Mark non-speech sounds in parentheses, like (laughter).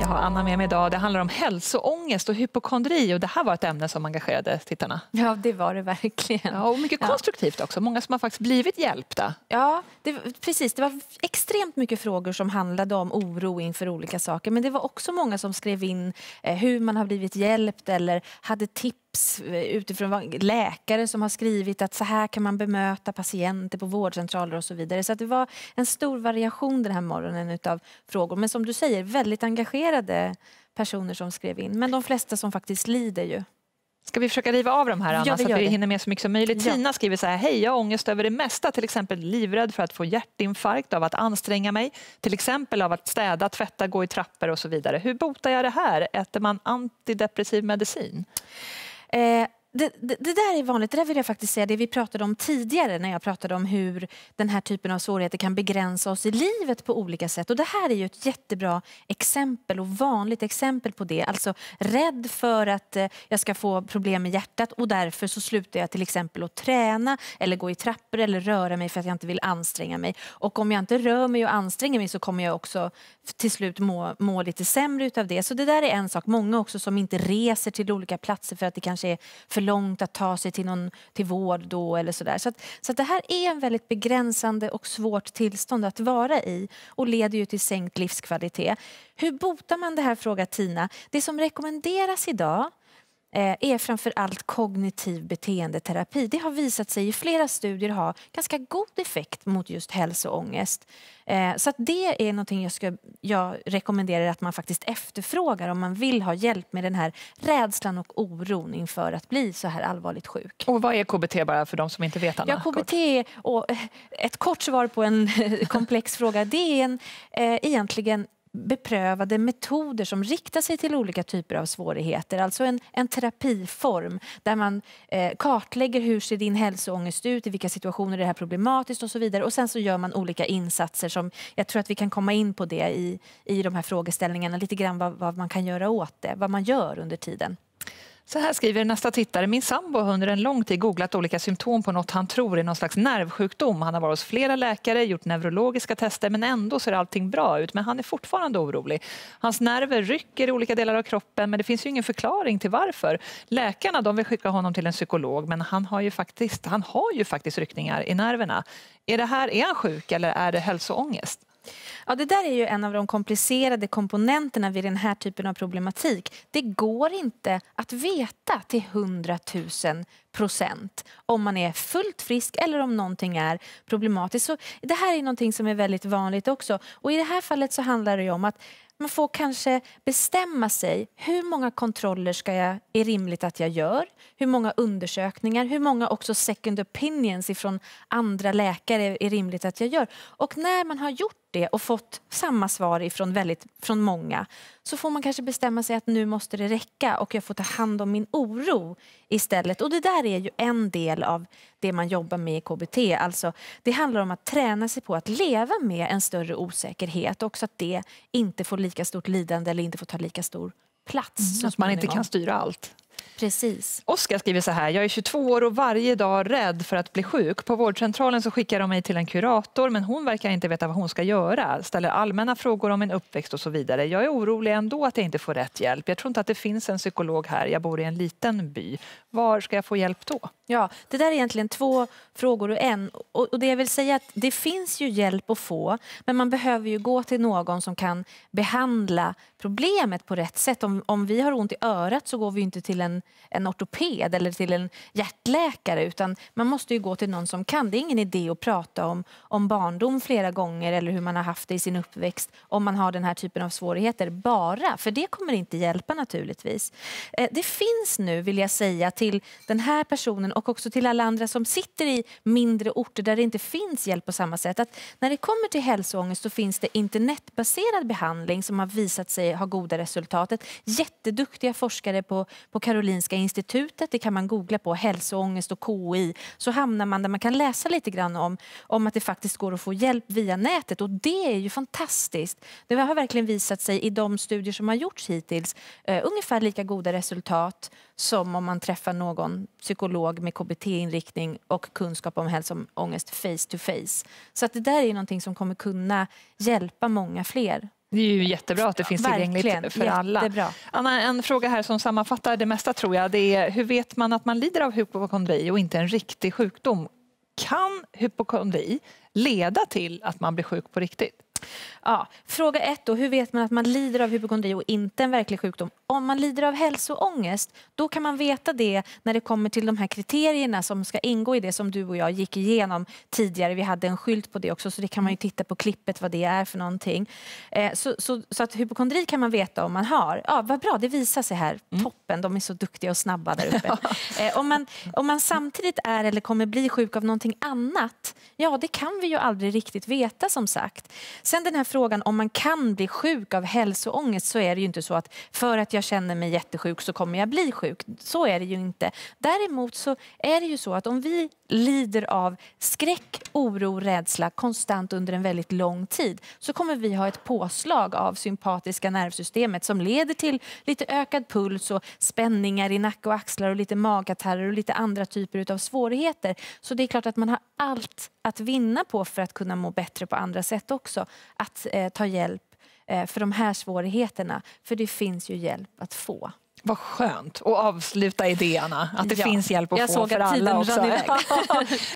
Jag har Anna med mig idag. Det handlar om hälsoångest och hypokondri och det här var ett ämne som engagerade tittarna. Ja, det var det verkligen. Ja, och mycket konstruktivt också. Många som har faktiskt blivit hjälpta. Ja, det, precis. Det var extremt mycket frågor som handlade om oro inför olika saker. Men det var också många som skrev in eh, hur man har blivit hjälpt eller hade tips eh, utifrån läkare som har skrivit att så här kan man bemöta patienter på vårdcentraler och så vidare. Så det var en stor variation den här morgonen utav frågor. Men som du säger, väldigt engagerade personer som skrev in. Men de flesta som faktiskt lider ju. Ska vi försöka riva av de här Anna, Ja, vi så att vi hinner med så mycket som möjligt? Ja. Tina skriver så här, hej jag har ångest över det mesta, till exempel livrädd för att få hjärtinfarkt av att anstränga mig, till exempel av att städa, tvätta, gå i trappor och så vidare. Hur botar jag det här? Äter man antidepressiv medicin? Eh, det, det, det där är vanligt. Det där vill jag faktiskt säga det vi pratade om tidigare när jag pratade om hur den här typen av svårigheter kan begränsa oss i livet på olika sätt. Och det här är ju ett jättebra exempel och vanligt exempel på det. Alltså rädd för att eh, jag ska få problem med hjärtat och därför så slutar jag till exempel att träna eller gå i trappor eller röra mig för att jag inte vill anstränga mig. Och om jag inte rör mig och anstränger mig så kommer jag också till slut må, må lite sämre utav det. Så det där är en sak. Många också som inte reser till olika platser för att det kanske är för för långt att ta sig till, någon, till vård då eller sådär. Så, att, så att det här är en väldigt begränsande och svårt tillstånd att vara i och leder ju till sänkt livskvalitet. Hur botar man det här, frågar Tina. Det som rekommenderas idag är framför allt kognitiv beteendeterapi. Det har visat sig i flera studier ha ganska god effekt mot just hälsoångest. Eh, Så det är någonting jag, ska, jag rekommenderar att man faktiskt efterfrågar om man vill ha hjälp med den här rädslan och oron inför att bli så här allvarligt sjuk. Och vad är KBT bara för de som inte vet Anna? Ja. KBT, är- och eh, ett kort svar på en (laughs) komplex fråga, det är en, eh, egentligen beprövade metoder som riktar sig till olika typer av svårigheter. Alltså en, en terapiform där man eh, kartlägger hur ser din hälsoångest ut, i vilka situationer är det här problematiskt och så vidare. Och sen så gör man olika insatser som jag tror att vi kan komma in på det i, i de här frågeställningarna, lite grann vad, vad man kan göra åt det, vad man gör under tiden. Så här skriver nästa tittare. Min sambo har under en lång tid googlat olika symptom på något han tror är någon slags nervsjukdom. Han har varit hos flera läkare, gjort neurologiska tester men ändå ser allting bra ut. Men han är fortfarande orolig. Hans nerver rycker i olika delar av kroppen men det finns ju ingen förklaring till varför. Läkarna de vill skicka honom till en psykolog men han har ju faktiskt, han har ju faktiskt ryckningar i nerverna. Är, det här, är han sjuk eller är det hälsoångest? Ja, det där är ju en av de komplicerade komponenterna vid den här typen av problematik. Det går inte att veta till 100 000 procent om man är fullt frisk eller om någonting är problematiskt. Så det här är någonting som är väldigt vanligt också. Och i det här fallet så handlar det ju om att man får kanske bestämma sig. Hur många kontroller ska jag, är rimligt att jag gör? Hur många undersökningar? Hur många också second opinions ifrån andra läkare är, är rimligt att jag gör? Och när man har gjort det och fått samma svar ifrån, väldigt, från många så får man kanske bestämma sig att nu måste det räcka och jag får ta hand om min oro istället. Och det där är ju en del av det man jobbar med i KBT. Alltså, det handlar om att träna sig på att leva med en större osäkerhet och också att det inte får lika stort lidande eller inte får ta lika stor plats. så Att man inte kan styra allt. Precis. Oskar skriver så här, jag är 22 år och varje dag rädd för att bli sjuk. På vårdcentralen så skickar de mig till en kurator men hon verkar inte veta vad hon ska göra. Ställer allmänna frågor om min uppväxt och så vidare. Jag är orolig ändå att jag inte får rätt hjälp. Jag tror inte att det finns en psykolog här. Jag bor i en liten by. Var ska jag få hjälp då? Ja, det där är egentligen två frågor och en. Och, det jag vill säga är att det finns ju hjälp att få, men man behöver ju gå till någon som kan behandla problemet på rätt sätt. Om, om vi har ont i örat så går vi inte till en, en en ortoped eller till en hjärtläkare utan man måste ju gå till någon som kan. Det är ingen idé att prata om, om barndom flera gånger eller hur man har haft det i sin uppväxt om man har den här typen av svårigheter bara, för det kommer inte hjälpa naturligtvis. Eh, det finns nu, vill jag säga, till den här personen och också till alla andra som sitter i mindre orter där det inte finns hjälp på samma sätt. Att när det kommer till hälsoångest så finns det internetbaserad behandling som har visat sig ha goda resultat. Jätteduktiga forskare på, på Karolinska Karolinska institutet, det kan man googla på, hälsoångest och KI, så hamnar man där man kan läsa lite grann om, om att det faktiskt går att få hjälp via nätet och det är ju fantastiskt. Det har verkligen visat sig i de studier som har gjorts hittills eh, ungefär lika goda resultat som om man träffar någon psykolog med KBT-inriktning och kunskap om hälsoångest face to face. Så att det där är någonting som kommer kunna hjälpa många fler det är ju jättebra att det finns tillgängligt Verkligen, för alla. jättebra. Anna, en fråga här som sammanfattar det mesta tror jag. Det är hur vet man att man lider av hypokondri och inte en riktig sjukdom? Kan hypokondri leda till att man blir sjuk på riktigt? Ja, fråga ett då, hur vet man att man lider av hypokondri och inte en verklig sjukdom? Om man lider av hälsoångest, då kan man veta det när det kommer till de här kriterierna som ska ingå i det som du och jag gick igenom tidigare. Vi hade en skylt på det också, så det kan man ju titta på klippet vad det är för någonting. Eh, så, så, så, att hypokondri kan man veta om man har. Ja, vad bra, det visar sig här. Mm. Toppen, de är så duktiga och snabba där (laughs) uppe. eh, om, man, om man samtidigt är eller kommer bli sjuk av någonting annat, ja det kan vi ju aldrig riktigt veta som sagt. Sen den här frågan om man kan bli sjuk av hälsoångest så är det ju inte så att för att jag känner mig jättesjuk så kommer jag bli sjuk. Så är det ju inte. Däremot så är det ju så att om vi lider av skräck, oro, rädsla konstant under en väldigt lång tid så kommer vi ha ett påslag av sympatiska nervsystemet som leder till lite ökad puls och spänningar i nacke och axlar och lite magkatarrer och lite andra typer av svårigheter. Så det är klart att man har allt att vinna på för att kunna må bättre på andra sätt också. Att eh, ta hjälp eh, för de här svårigheterna. För det finns ju hjälp att få. Vad skönt att avsluta i det, Anna. Att det Ja. finns hjälp att Jag få såg för att tiden alla också. rann iväg. (laughs)